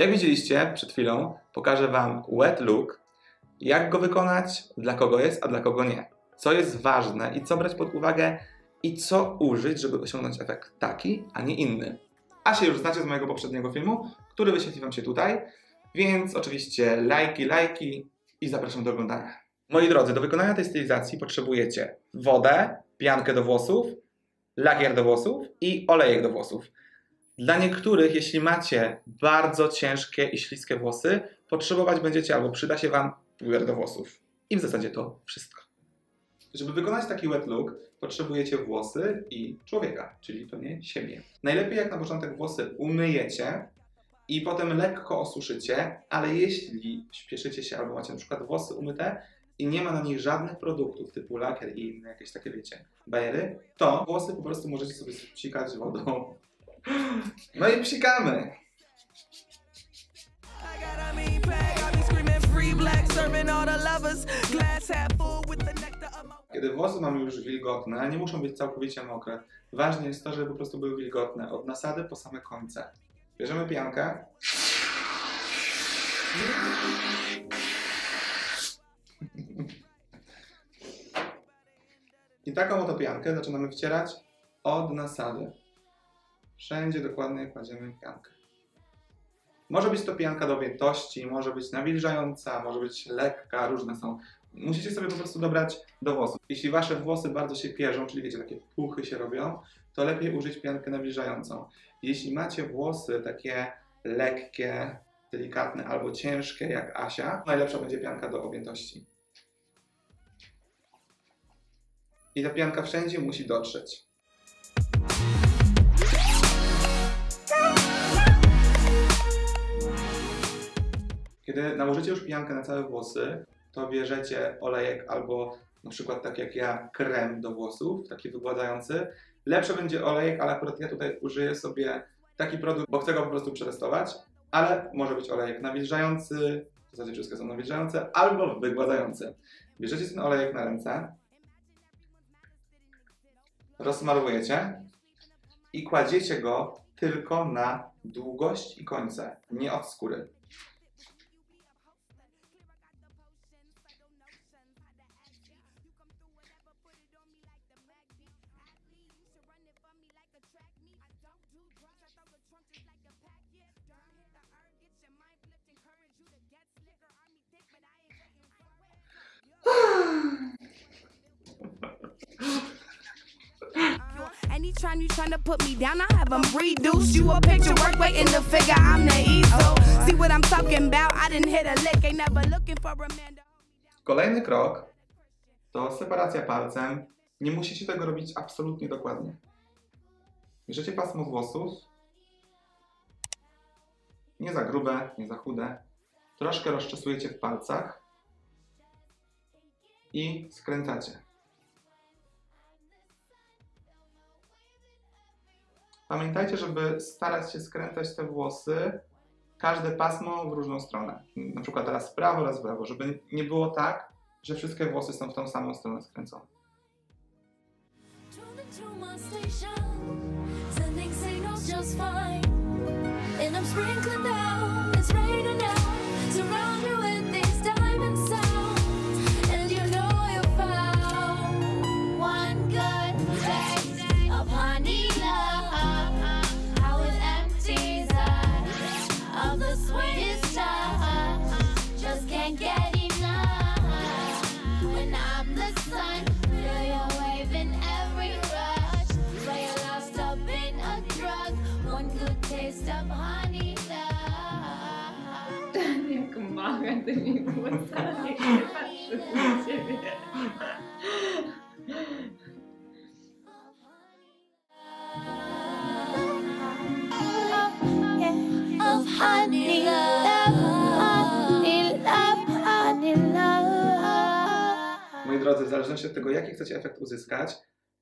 Jak widzieliście przed chwilą, pokażę Wam wet look, jak go wykonać, dla kogo jest, a dla kogo nie. Co jest ważne i co brać pod uwagę i co użyć, żeby osiągnąć efekt taki, a nie inny. A się już znacie z mojego poprzedniego filmu, który wyświetli Wam się tutaj, więc oczywiście lajki, lajki i zapraszam do oglądania. Moi drodzy, do wykonania tej stylizacji potrzebujecie wodę, piankę do włosów, lakier do włosów i olejek do włosów. Dla niektórych, jeśli macie bardzo ciężkie i śliskie włosy, potrzebować będziecie albo przyda się Wam puder do włosów. I w zasadzie to wszystko. Żeby wykonać taki wet look, potrzebujecie włosy i człowieka, czyli pewnie siebie. Najlepiej jak na początek włosy umyjecie i potem lekko osuszycie, ale jeśli śpieszycie się albo macie na przykład włosy umyte i nie ma na nich żadnych produktów typu lakier i inne jakieś takie wiecie, bajery, to włosy po prostu możecie sobie psikać wodą. No i psikamy! Kiedy włosy mamy już wilgotne, nie muszą być całkowicie mokre. Ważne jest to, żeby po prostu były wilgotne, od nasady po same końce. Bierzemy piankę. I taką oto piankę zaczynamy wcierać od nasady. Wszędzie dokładnie kładziemy piankę. Może być to pianka do objętości, może być nawilżająca, może być lekka, różne są. Musicie sobie po prostu dobrać do włosów. Jeśli wasze włosy bardzo się pierzą, czyli wiecie, takie puchy się robią, to lepiej użyć piankę nawilżającą. Jeśli macie włosy takie lekkie, delikatne albo ciężkie jak Asia, najlepsza będzie pianka do objętości. I ta pianka wszędzie musi dotrzeć. Kiedy nałożycie już piankę na całe włosy, to bierzecie olejek albo na przykład tak jak ja, krem do włosów, taki wygładzający. Lepszy będzie olejek, ale akurat ja tutaj użyję sobie taki produkt, bo chcę go po prostu przetestować, ale może być olejek nawilżający, w zasadzie wszystkie są nawilżające, albo wygładzający. Bierzecie ten olejek na ręce, rozsmarowujecie i kładziecie go tylko na długość i końce, nie od skóry. Anytime you trying to put me down, I have them reduced. You a picture work waiting to figure I'm the easel. See what I'm talking about? I didn't hit a lick, ain't never looking for a man Kolejny krok to separacja palcem. Nie musicie tego robić absolutnie dokładnie. Bierzecie pasmo włosów. Nie za grube, nie za chude. Troszkę rozczesujecie w palcach i skręcacie. Pamiętajcie, żeby starać się skręcać te włosy, każde pasmo w różną stronę. Na przykład raz w prawo, raz w lewo, żeby nie było tak, że wszystkie włosy są w tą samą stronę skręcone. Tune into honey love, honey love, honey love. Moi drodzy, w zależności od tego, jaki chcecie efekt uzyskać,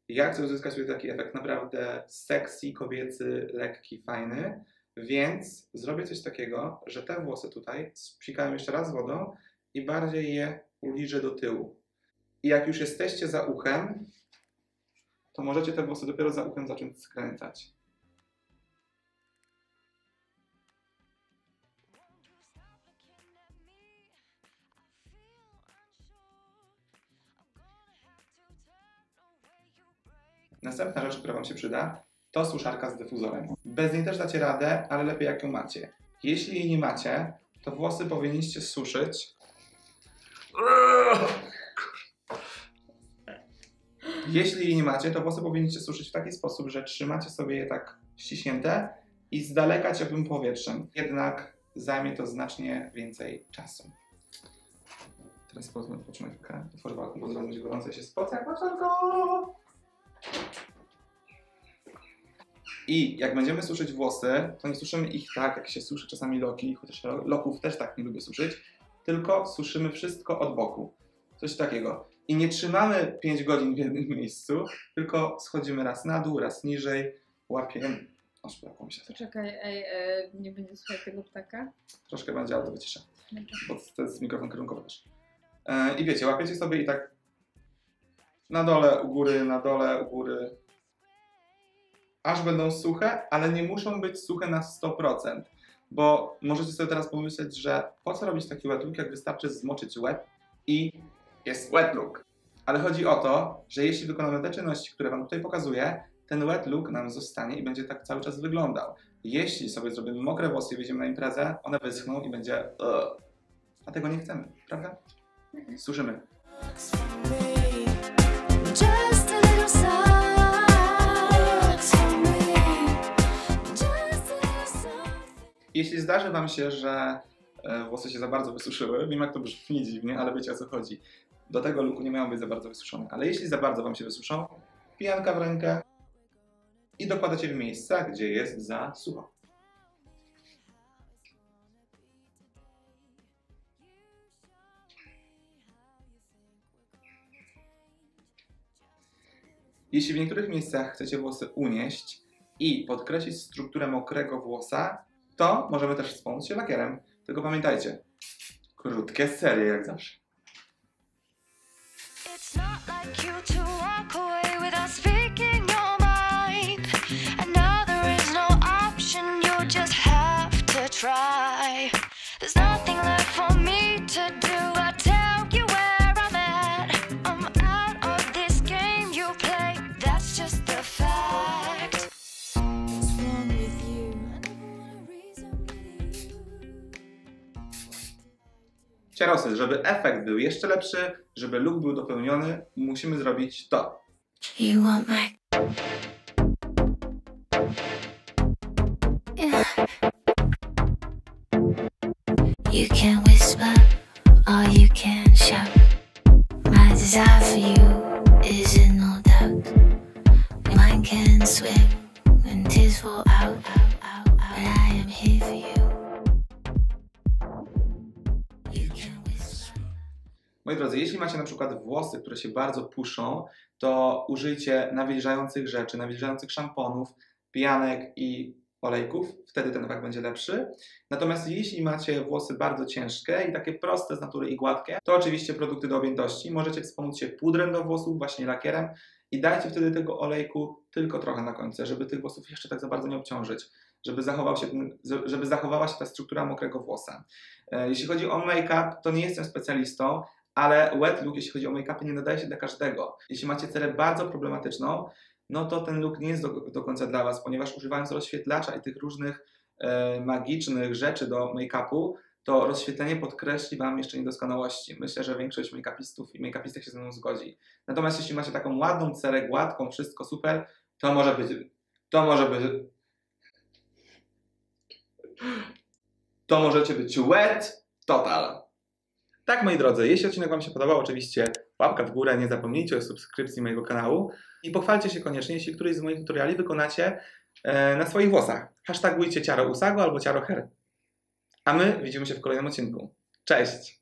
ja chcę uzyskać taki efekt naprawdę sexy, kobiecy, lekki, fajny, więc zrobię coś takiego, że te włosy tutaj spsikałem jeszcze raz wodą i bardziej je uliżę do tyłu. I jak już jesteście za uchem, to możecie te włosy dopiero za uchem zacząć skręcać. Następna rzecz, która Wam się przyda, to suszarka z dyfuzorem. Bez niej też dacie radę, ale lepiej jak ją macie. Jeśli jej nie macie, to włosy powinniście suszyć. Jeśli jej nie macie, to włosy powinniście suszyć w taki sposób, że trzymacie sobie je tak ściśnięte i z daleka ciepłym powietrzem. Jednak zajmie to znacznie więcej czasu. Teraz pozwolę. Otworzę balkon, bo zaraz będzie gorąco i się spocę. I jak będziemy suszyć włosy, to nie suszymy ich tak, jak się suszy czasami loki, chociaż lo- loków też tak nie lubię suszyć, tylko suszymy wszystko od boku. Coś takiego. I nie trzymamy 5 godzin w jednym miejscu, tylko schodzimy raz na dół, raz niżej, łapiemy. O, szpilakło mi się też. Poczekaj, ej, e, nie będzie słychać tego ptaka? Troszkę będzie, ale to wyciszę. Bo to jest mikrofon kierunkowy też. E, I wiecie, łapiecie sobie i tak na dole, u góry, na dole, u góry, aż będą suche, ale nie muszą być suche na 100%, bo możecie sobie teraz pomyśleć, że po co robić taki wet look, jak wystarczy zmoczyć łeb i jest wet look. Ale chodzi o to, że jeśli wykonamy te czynności, które Wam tutaj pokazuję, ten wet look nam zostanie i będzie tak cały czas wyglądał. Jeśli sobie zrobimy mokre włosy i wyjdziemy na imprezę, one wyschną i będzie "Ugh". A tego nie chcemy, prawda? Suszymy. Jeśli zdarzy Wam się, że e, włosy się za bardzo wysuszyły, wiem jak to brzmi dziwnie, ale wiecie o co chodzi. Do tego luku nie mają być za bardzo wysuszone. Ale jeśli za bardzo Wam się wysuszą, pijanka w rękę i dokładacie w miejsca, gdzie jest za sucho. Jeśli w niektórych miejscach chcecie włosy unieść i podkreślić strukturę mokrego włosa, to możemy też wspomóc się lakierem. Tylko pamiętajcie, krótkie serie jak zawsze. It's not like you Ciarosy, żeby efekt był jeszcze lepszy, żeby look był dopełniony, musimy zrobić to. You. You can Moi drodzy, jeśli macie na przykład włosy, które się bardzo puszą, to użyjcie nawilżających rzeczy, nawilżających szamponów, pijanek i olejków, wtedy ten efekt będzie lepszy. Natomiast jeśli macie włosy bardzo ciężkie i takie proste z natury i gładkie, to oczywiście produkty do objętości. Możecie wspomóc się pudrem do włosów, właśnie lakierem i dajcie wtedy tego olejku tylko trochę na końcu, żeby tych włosów jeszcze tak za bardzo nie obciążyć, żeby, zachował się ten, żeby zachowała się ta struktura mokrego włosa. E, Jeśli chodzi o make-up, to nie jestem specjalistą, ale wet look, jeśli chodzi o make-upy, nie nadaje się dla każdego. Jeśli macie cerę bardzo problematyczną, no to ten look nie jest do, do końca dla Was, ponieważ używając rozświetlacza i tych różnych e, magicznych rzeczy do make-upu, to rozświetlenie podkreśli Wam jeszcze niedoskonałości. Myślę, że większość make-upistów i make-upistek się ze mną zgodzi. Natomiast jeśli macie taką ładną cerę, gładką, wszystko super, to może być, to może być, to możecie być wet total. Tak, moi drodzy, jeśli odcinek Wam się podobał, oczywiście łapka w górę, nie zapomnijcie o subskrypcji mojego kanału i pochwalcie się koniecznie, jeśli któryś z moich tutoriali wykonacie e, na swoich włosach. Hashtagujcie ciaro usago albo ciaro hair. A my widzimy się w kolejnym odcinku. Cześć!